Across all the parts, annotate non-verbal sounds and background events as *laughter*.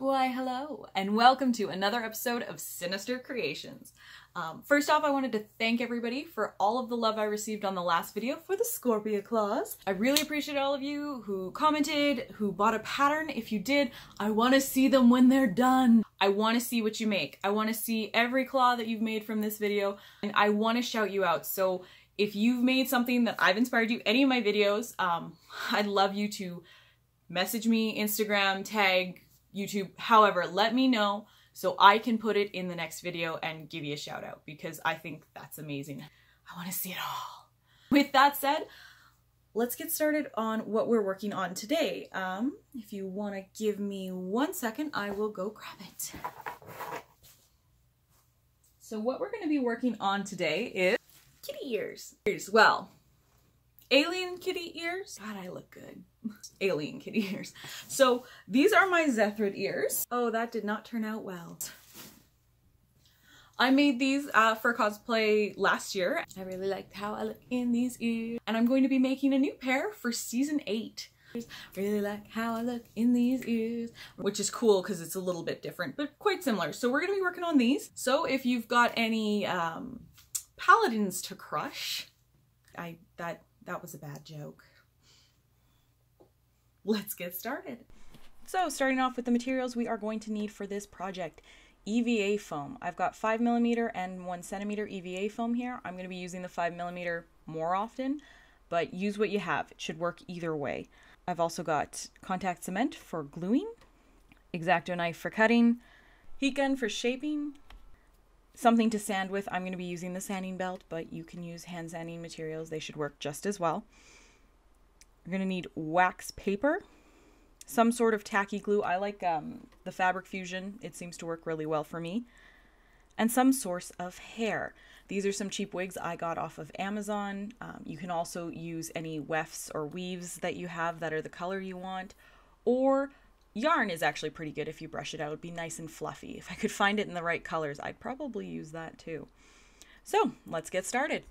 Why, hello, and welcome to another episode of Sinister Creations. Um, first off, I wanted to thank everybody for all of the love I received on the last video for the Scorpio claws. I really appreciate all of you who commented, who bought a pattern. If you did, I want to see them when they're done. I want to see what you make. I want to see every claw that you've made from this video, and I want to shout you out. So if you've made something that I've inspired you, any of my videos, um, I'd love you to message me, Instagram, tag, YouTube, however, let me know so I can put it in the next video and give you a shout out because I think that's amazing. I want to see it all. With that said, let's get started on what we're working on today. Um, if you want to give me one second, I will go grab it. So what we're going to be working on today is kitty ears. Well, alien kitty ears. God, I look good. Alien kitty ears. So these are my Zethrid ears. Oh, that did not turn out well. I made these uh, for cosplay last year. I really liked how I look in these ears. And I'm going to be making a new pair for season 8. Really like how I look in these ears, which is cool because it's a little bit different, but quite similar. So we're going to be working on these. So if you've got any um, paladins to crush, I that that was a bad joke. Let's get started. So starting off with the materials we are going to need for this project. EVA foam. I've got 5 millimeter and 1 centimeter EVA foam here. I'm going to be using the 5 millimeter more often, but use what you have. It should work either way. I've also got contact cement for gluing, X-Acto knife for cutting, heat gun for shaping, something to sand with. I'm going to be using the sanding belt, but you can use hand sanding materials. They should work just as well. You're going to need wax paper, some sort of tacky glue. I like um, the Fabric Fusion. It seems to work really well for me. And some source of hair. These are some cheap wigs I got off of Amazon. Um, you can also use any wefts or weaves that you have that are the color you want. Or yarn is actually pretty good if you brush it out. It'd be nice and fluffy. If I could find it in the right colors, I'd probably use that too. So let's get started.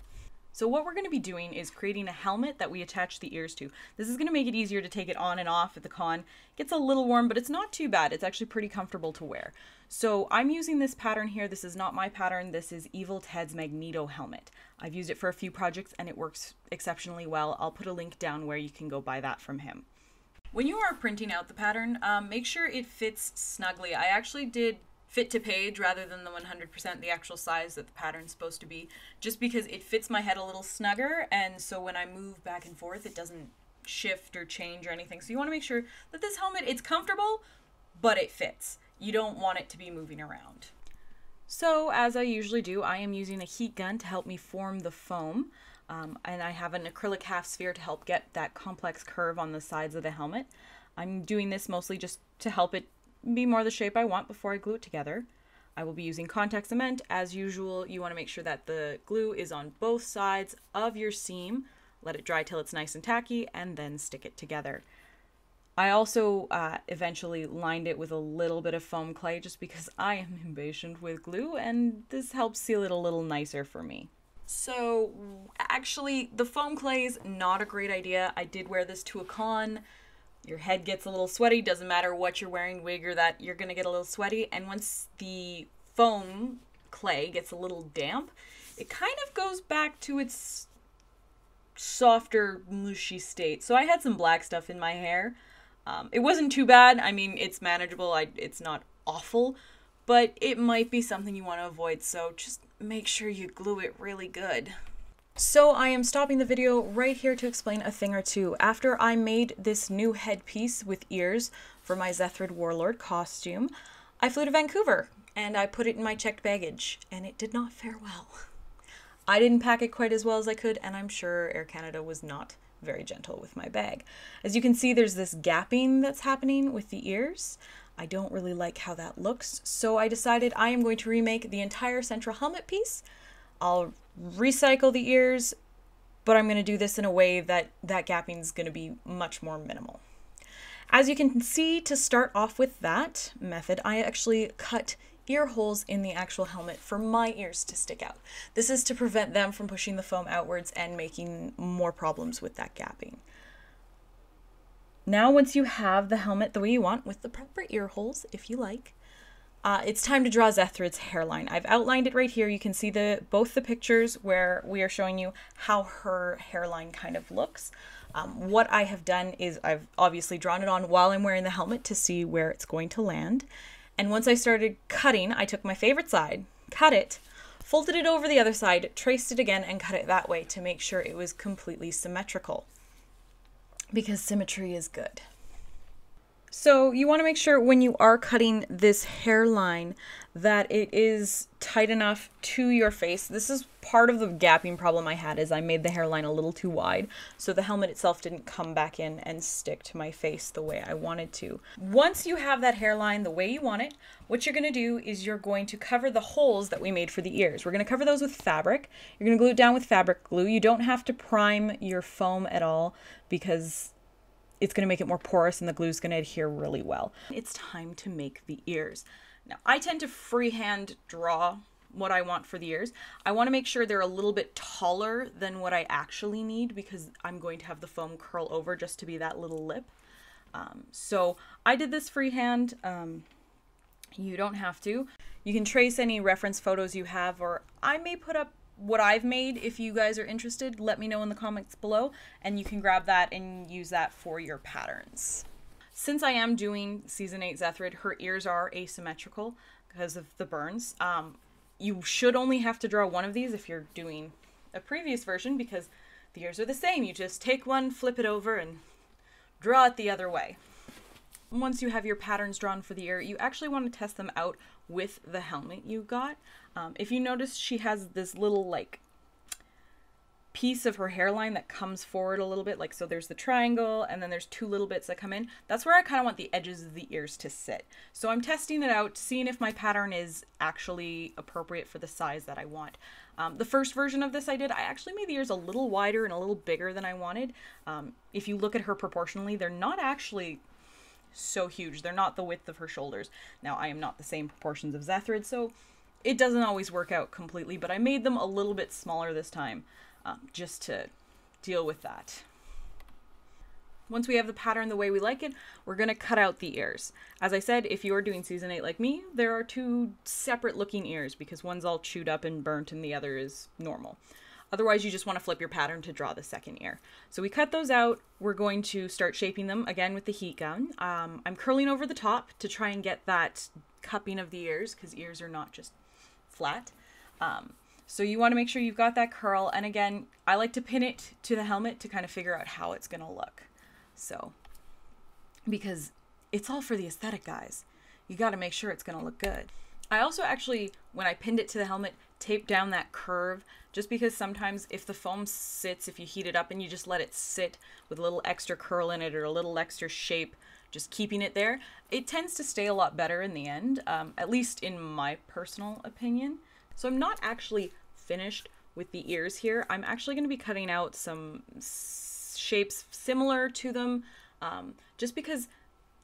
So what we're going to be doing is creating a helmet that we attach the ears to. This is going to make it easier to take it on and off at the con. It gets a little warm, but it's not too bad. It's actually pretty comfortable to wear. So I'm using this pattern here. This is not my pattern. This is Evil Ted's Magneto helmet. I've used it for a few projects and it works exceptionally well. I'll put a link down where you can go buy that from him. When you are printing out the pattern, um, make sure it fits snugly. I actually did fit to page rather than the 100% the actual size that the pattern's supposed to be just because it fits my head a little snugger and so when I move back and forth it doesn't shift or change or anything. So you want to make sure that this helmet it's comfortable but it fits. You don't want it to be moving around. So as I usually do, I am using a heat gun to help me form the foam. Um, and I have an acrylic half sphere to help get that complex curve on the sides of the helmet. I'm doing this mostly just to help it be more the shape I want before I glue it together. I will be using contact cement. As usual, you want to make sure that the glue is on both sides of your seam. Let it dry till it's nice and tacky, and then stick it together. I also uh, eventually lined it with a little bit of foam clay just because *laughs* I am impatient with glue, and this helps seal it a little nicer for me. So, actually, the foam clay is not a great idea. I did wear this to a con your head gets a little sweaty doesn't matter what you're wearing wig or that you're going to get a little sweaty. And once the foam clay gets a little damp it kind of goes back to its softer mushy state. So i had some black stuff in my hair. Um, it wasn't too bad. I mean it's manageable. I, it's not awful but it might be something you want to avoid. So just make sure you glue it really good so I am stopping the video right here to explain a thing or two. After I made this new headpiece with ears for my Zethrid Warlord costume, I flew to Vancouver and I put it in my checked baggage and it did not fare well. I didn't pack it quite as well as I could and I'm sure Air Canada was not very gentle with my bag. As you can see, there's this gapping that's happening with the ears. I don't really like how that looks, so I decided I am going to remake the entire central helmet piece. I'll recycle the ears, but I'm going to do this in a way that that gapping is going to be much more minimal. As you can see, to start off with that method, I actually cut ear holes in the actual helmet for my ears to stick out. This is to prevent them from pushing the foam outwards and making more problems with that gapping. Now, once you have the helmet the way you want, with the proper ear holes, if you like, uh, it's time to draw Zethrid's hairline. I've outlined it right here. You can see the both the pictures where we are showing you how her hairline kind of looks. Um, what I have done is I've obviously drawn it on while I'm wearing the helmet to see where it's going to land. And once I started cutting, I took my favorite side, cut it, folded it over the other side, traced it again, and cut it that way to make sure it was completely symmetrical. Because symmetry is good. So you want to make sure when you are cutting this hairline that it is tight enough to your face. This is part of the gapping problem I had is I made the hairline a little too wide so the helmet itself didn't come back in and stick to my face the way I wanted to. Once you have that hairline the way you want it, what you're going to do is you're going to cover the holes that we made for the ears. We're going to cover those with fabric. You're going to glue it down with fabric glue. You don't have to prime your foam at all because it's going to make it more porous and the glue is going to adhere really well. It's time to make the ears. Now, I tend to freehand draw what I want for the ears. I want to make sure they're a little bit taller than what I actually need because I'm going to have the foam curl over just to be that little lip. Um, so I did this freehand. Um, you don't have to. You can trace any reference photos you have, or I may put up what I've made. If you guys are interested, let me know in the comments below and you can grab that and use that for your patterns. Since I am doing season 8 Zethrid, her ears are asymmetrical because of the burns. Um, you should only have to draw one of these if you're doing a previous version because the ears are the same. You just take one, flip it over, and draw it the other way. Once you have your patterns drawn for the ear, you actually want to test them out with the helmet you got. Um, if you notice, she has this little like piece of her hairline that comes forward a little bit like so there's the triangle and then there's two little bits that come in. That's where i kind of want the edges of the ears to sit. So i'm testing it out seeing if my pattern is actually appropriate for the size that i want. Um, the first version of this i did i actually made the ears a little wider and a little bigger than i wanted. Um, if you look at her proportionally they're not actually so huge they're not the width of her shoulders now i am not the same proportions of zethrid so it doesn't always work out completely, but I made them a little bit smaller this time um, just to deal with that. Once we have the pattern the way we like it, we're to cut out the ears. As I said, if you're doing season 8 like me, there are two separate looking ears because one's all chewed up and burnt and the other is normal. Otherwise, you just want to flip your pattern to draw the second ear. So we cut those out. We're going to start shaping them again with the heat gun. Um, I'm curling over the top to try and get that cupping of the ears because ears are not just flat. Um, so you want to make sure you've got that curl. And again, I like to pin it to the helmet to kind of figure out how it's going to look. So, because it's all for the aesthetic, guys. You got to make sure it's going to look good. I also actually, when I pinned it to the helmet, taped down that curve just because sometimes if the foam sits, if you heat it up and you just let it sit with a little extra curl in it or a little extra shape, just keeping it there, it tends to stay a lot better in the end, um, at least in my personal opinion. So I'm not actually finished with the ears here. I'm actually going to be cutting out some shapes similar to them, um, just because,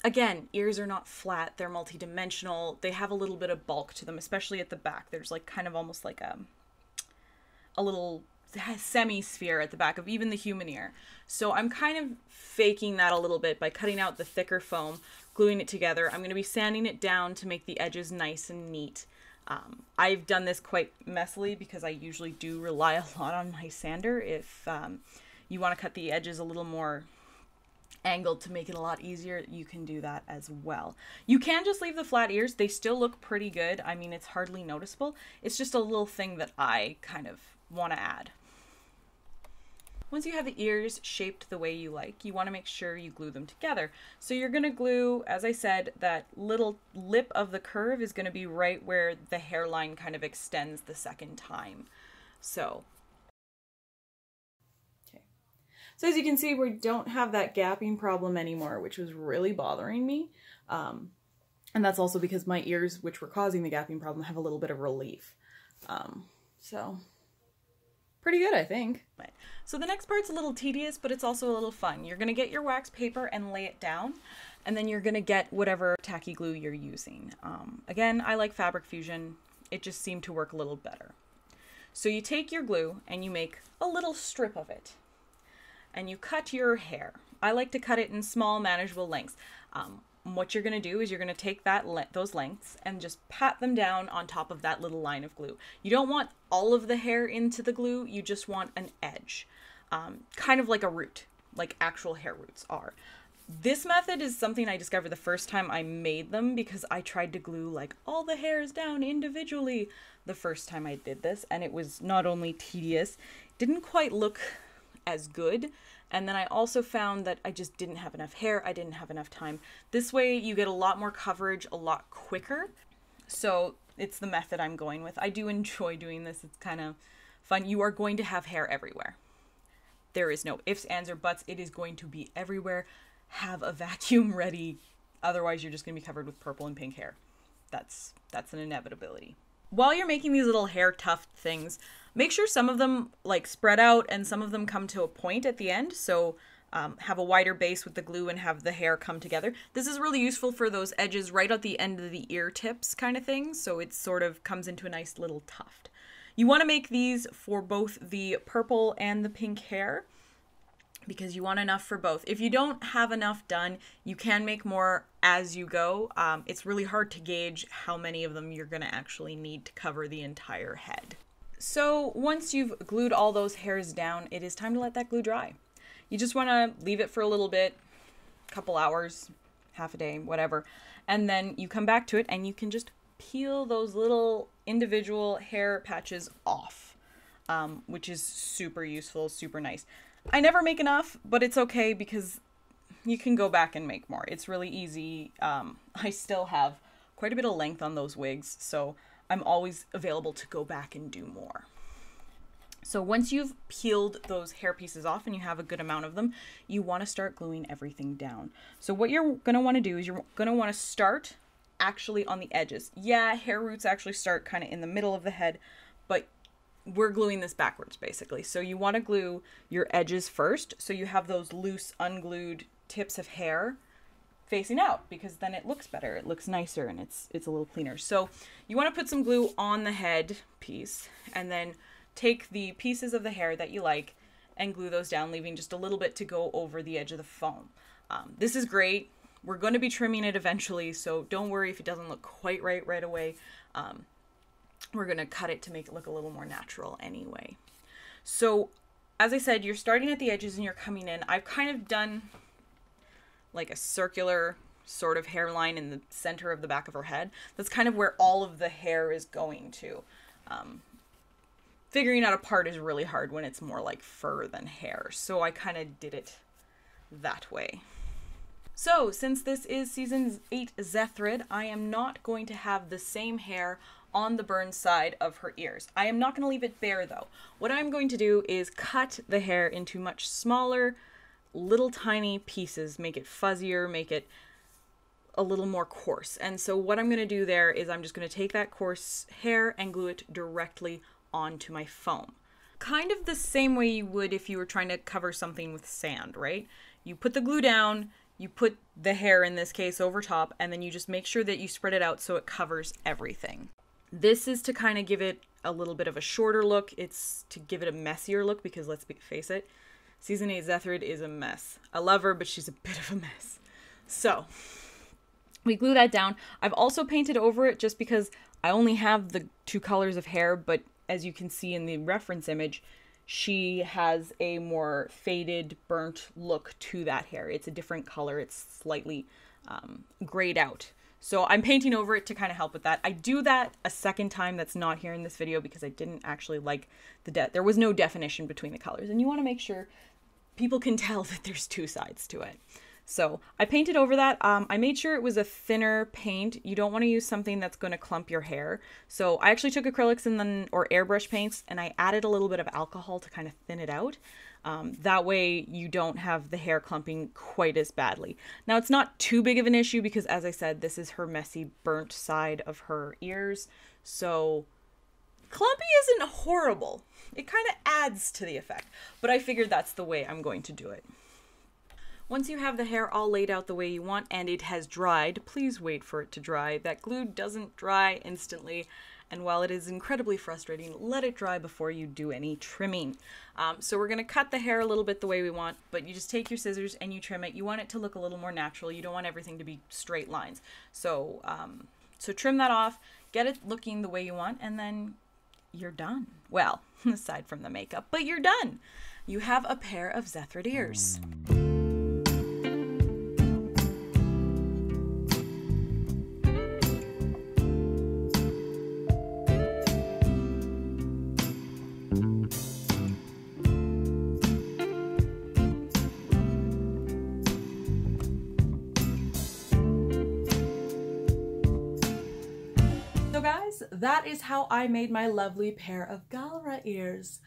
again, ears are not flat. They're multidimensional. They have a little bit of bulk to them, especially at the back. There's like kind of almost like a, a little semi-sphere at the back of even the human ear. So I'm kind of faking that a little bit by cutting out the thicker foam, gluing it together. I'm going to be sanding it down to make the edges nice and neat. Um, I've done this quite messily because I usually do rely *laughs* a lot on my sander. If um, you want to cut the edges a little more angled to make it a lot easier, you can do that as well. You can just leave the flat ears. They still look pretty good. I mean, it's hardly noticeable. It's just a little thing that I kind of want to add. Once you have the ears shaped the way you like, you want to make sure you glue them together. So you're going to glue, as I said, that little lip of the curve is going to be right where the hairline kind of extends the second time. So, okay. So as you can see, we don't have that gapping problem anymore, which was really bothering me. Um, and that's also because my ears, which were causing the gapping problem, have a little bit of relief. Um, so pretty good, I think. So the next part's a little tedious, but it's also a little fun. You're to get your wax paper and lay it down, and then you're to get whatever tacky glue you're using. Um, again, I like Fabric Fusion. It just seemed to work a little better. So you take your glue and you make a little strip of it. And you cut your hair. I like to cut it in small, manageable lengths. Um, what you're going to do is you're going to take that le- those lengths and just pat them down on top of that little line of glue. You don't want all of the hair into the glue, you just want an edge, um, kind of like a root, like actual hair roots are. This method is something I discovered the first time I made them because I tried to glue like all the hairs down individually the first time I did this, and it was not only tedious, didn't quite look as good. And then I also found that I just didn't have enough hair, I didn't have enough time. This way, you get a lot more coverage a lot quicker. So, it's the method I'm going with. I do enjoy doing this, it's kind of fun. You are going to have hair everywhere. There is no ifs, ands, or buts. It is going to be everywhere have a *laughs* vacuum ready otherwise you're just going to be covered with purple and pink hair that's that's an inevitability while you're making these little hair tuft things make sure some of them like spread out and some of them come to a point at the end so um, have a wider base with the glue and have the hair come together this is really useful for those edges right at the end of the ear tips kind of thing so it sort of comes into a nice little tuft you want to make these for both the purple and the pink hair because you want enough for both. If you don't have enough done, you can make more as you go. Um, it's really hard to gauge how many of them you're going to actually need to cover the entire head. So once you've glued all those hairs down, it is time to let that glue dry. You just want to leave it for a little bit, a couple hours, half a day, whatever. And then you come back to it and you can just peel those little individual hair patches off, um, which is super useful, super nice. I never make enough, but it's okay because you can go back and make more. It's really easy. Um, *laughs* I still have quite a bit of length on those wigs, so I'm always available to go back and do more. So once you've peeled those hair pieces off and you have a good amount of them, you want to start gluing everything down. So what you're going to want to do is you're going to want to start actually on the edges. Yeah, hair roots actually start kind of in the middle of the head, but we're gluing this backwards basically. So you want to glue your edges first so you have those loose unglued tips of hair facing out because then it looks better. It looks nicer and it's it's a little cleaner. So you want to put some glue on the head piece and then take the pieces of the hair that you like and glue those down leaving just a little bit to go over the edge of the foam. Um, this is great. We're going to be trimming it eventually, so don't worry if it doesn't look quite right right away. Um, we're going to cut it to make it look a little more natural anyway. So as I said, you're starting at the edges and you're coming in. I've kind of done like a circular sort of hairline in the center of the back of her head. That's kind of where all of the hair is going to. Um, figuring out a part is really hard when it's more like fur than hair. So I kind of did it that way. So, since this is season 8 Zethrid, I am not going to have the same hair on the burn side of her ears. I am not going to leave it bare though. What I'm going to do is cut the hair into much smaller, little tiny pieces, make it fuzzier, make it a little more coarse. And so what I'm going to do there is I'm just going to take that coarse hair and glue it directly onto my foam. Kind of the same way you would if you were trying to cover something with sand, right? You put the glue down, you put the hair in this case over top, and then you just make sure that you spread it out so it covers everything. This is to kind of give it a little bit of a shorter look. It's to give it a messier look because let's face it, season 8 Zethrid is a mess. I love her, but she's a *laughs* bit of a mess. So, we glue that down. I've also painted over it just because I only have the two colors of hair, but as you can see in the reference image, she has a more faded, burnt look to that hair. It's a different color. It's slightly um, grayed out. So I'm painting over it to kind of help with that. I do that a second time that's not here in this video because I didn't actually like the de- there was no definition between the colors and you want to make sure people can *laughs* tell that there's two sides to it. So I painted over that. Um, I made sure it was a thinner paint. You don't want to use something that's going to clump your hair. So I actually took acrylics and then or airbrush paints and I added a little bit of alcohol to kind of thin it out. Um, that way you don't have the hair clumping quite as badly. Now it's not too big of an issue because as I said, this is her messy burnt side of her ears. So clumpy isn't horrible. It kind of adds to the effect, but I figured that's the way I'm going to do it. Once you have the hair all laid out the way you want and it has dried, please wait for it to dry. That glue doesn't dry instantly And while it is incredibly frustrating, let it dry before you do any trimming. Um, so we're going to cut the hair a little bit the way we want, but you just take your scissors and you trim it. You want it to look a little more natural. You don't want everything to be straight lines. So, um, so trim that off, get it looking the way you want, and then you're done. Well, *laughs* aside from the makeup, but you're done. You have a pair of Zethrid ears. That is how I made my lovely pair of Galra ears.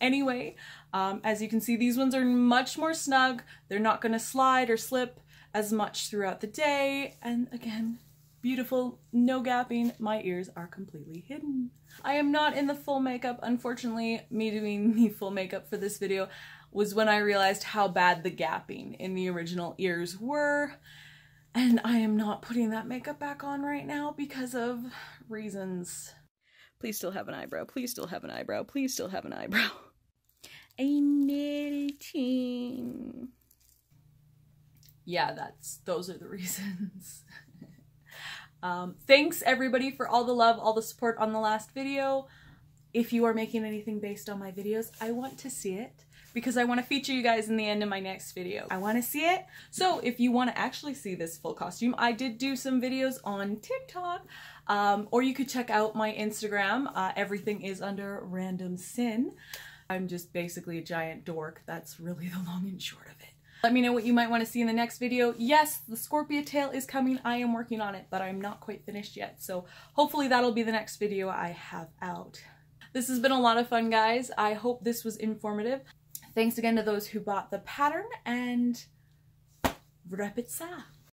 Anyway, um, as you can see, these ones are much more snug. They're not going to slide or slip as much throughout the day. And again, beautiful, no gapping. My ears are completely hidden. I am not in the full makeup. Unfortunately, me doing *laughs* the full makeup for this video was when I realized how bad the gapping in the original ears were. And I am not putting that makeup back on right now because of reasons. Please still have an eyebrow. Please still have an eyebrow. Please still have an eyebrow. *laughs* I'm editing. Yeah, that's those are the *laughs* reasons. um, thanks everybody for all the love, all the support on the last video. If you are making anything based on my videos, I want to see it because I want to feature you guys in the end of my next video. I want to see it. So if you want to actually see this full costume, I did do some videos on TikTok, um, or you could check out my Instagram. Uh, everything is under Random Sin. I'm just basically a giant dork. That's really *laughs* the long and short of it. Let me know what you might want to see in the next video. Yes, the Scorpio tail is coming. I am working on it, but I'm not quite finished yet. So hopefully that'll be the next video I have out. This has been a lot of fun, guys. I hope this was informative. Thanks again to those who bought the pattern and wrap it